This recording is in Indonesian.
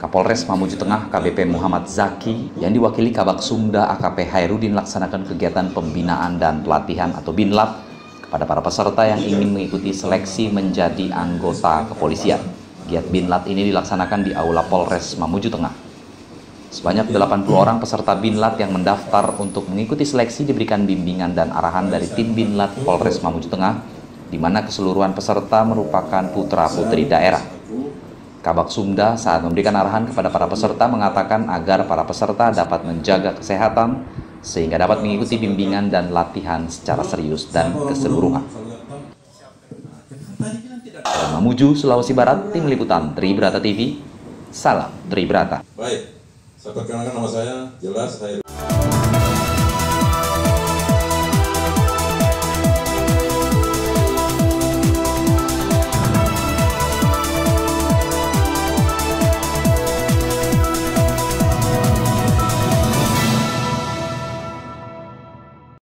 Kapolres Mamuju Tengah KBP Muhammad Zaki yang diwakili Kabak Sumda AKP Hairudin melaksanakan kegiatan pembinaan dan pelatihan atau BINLAT kepada para peserta yang ingin mengikuti seleksi menjadi anggota kepolisian. Giat BINLAT ini dilaksanakan di Aula Polres Mamuju Tengah. Sebanyak 80 orang peserta BINLAT yang mendaftar untuk mengikuti seleksi diberikan bimbingan dan arahan dari tim BINLAT Polres Mamuju Tengah, di mana keseluruhan peserta merupakan putra-putri daerah. Kabak Sumda saat memberikan arahan kepada para peserta mengatakan agar para peserta dapat menjaga kesehatan sehingga dapat mengikuti bimbingan dan latihan secara serius dan keseluruhan. Mamuju, Sulawesi Barat, Tim Liputan Tribrata TV, Salam Tribrata. Baik, saya perkenalkan nama saya, jelas saya...